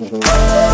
Uhum.